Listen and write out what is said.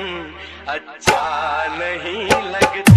अच्छा नहीं लगता।